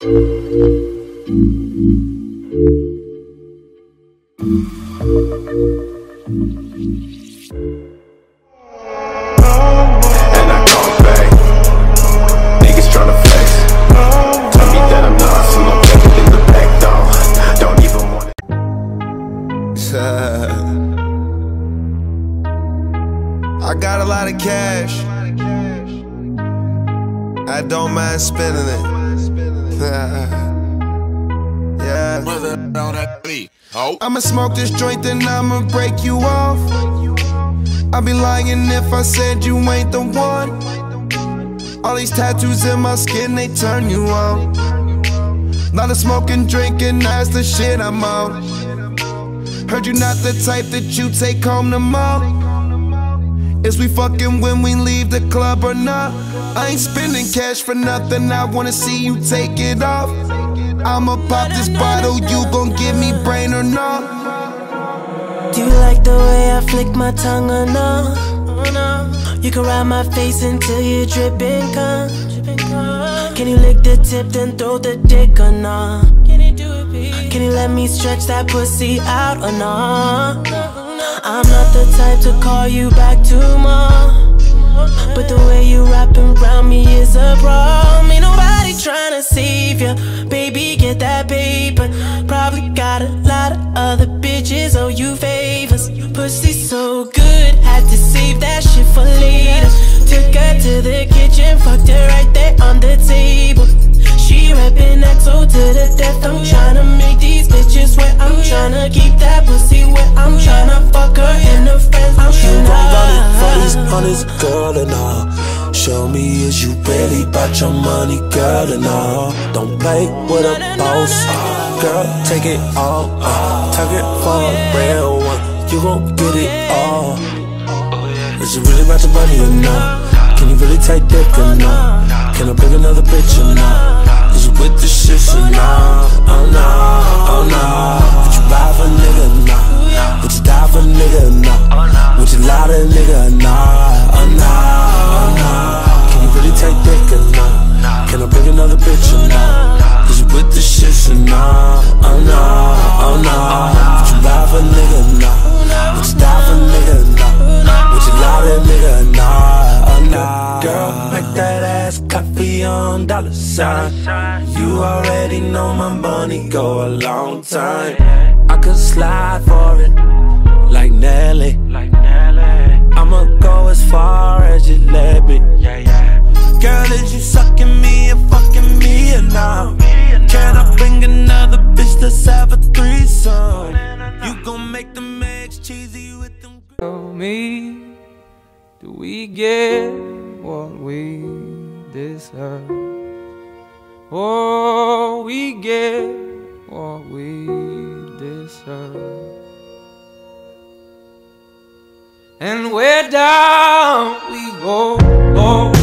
I got a lot of cash. I don't mind spending it. Yeah. I'ma smoke this joint, then I'ma break you off. I'd be lying if I said you ain't the one. All these tattoos in my skin, they turn you on. Lot of smoking, drinking, that's the shit I'm on. Heard you not the type that you take home to mom. Is we fucking when we leave the club or not? I ain't spending cash for nothing, I wanna see you take it off. I'ma pop this bottle, you gon' give me brain or not? Do you like the way I flick my tongue or no? You can ride my face until you're dripping cum. Can you lick the tip then throw the dick or no? Can you let me stretch that pussy out or no? I'm not the type to call you back tomorrow. But the way you wrapping around me is a problem. Ain't nobody tryna save ya. Baby, get that paper. Probably got a lot of other bitches owe you favors. Pussy so good, had to save that shit for later. Took her to the kitchen, fucked her right there on the table. She rapping XO to the death. I'm tryna keep that pussy wet. I'm tryna fuck her and her friends. I'm You gon' run it for tryna. these hundreds, girl, and all. Show me is you really about your money, girl, and all. Don't play with a boss, girl, take it all. Uh, it for a real one, you gon' get it all. Is it really about your money or not? Can you really take dick or not? Nigga or not? Would you lie to a nigga or not? Oh no, oh no. Can you really take dick or not? Can I bring another bitch or not? Is you with the shit or not? Oh no, oh no. Would you ride for a nigga or not? Would you die for a nigga or not? Would you lie to a nigga or not? Oh no. Girl, make that ass your own dollar sign. You already know my money go a long time. I could slide for it, like Nelly. Like Nelly. I'ma go as far as you let me. Yeah, yeah. Girl, is you sucking me and fucking me or not? Can I bring another bitch? Let's have a threesome. You gon' make the eggs cheesy with them. Tell me, do we get what we deserve? Oh, we get what we deserve. And where down we go, oh,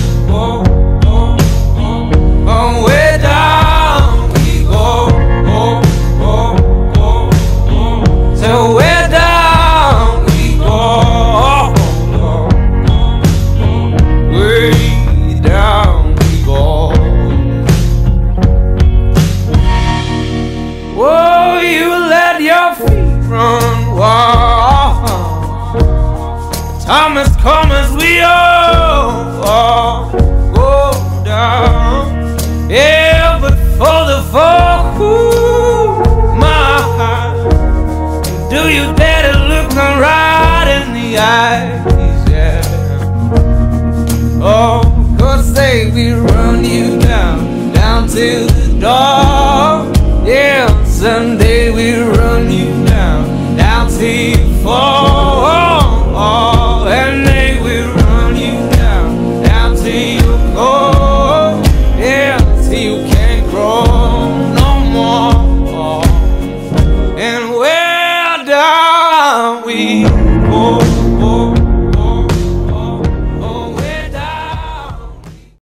Time has come as we all, all go down. Yeah, but for the fall,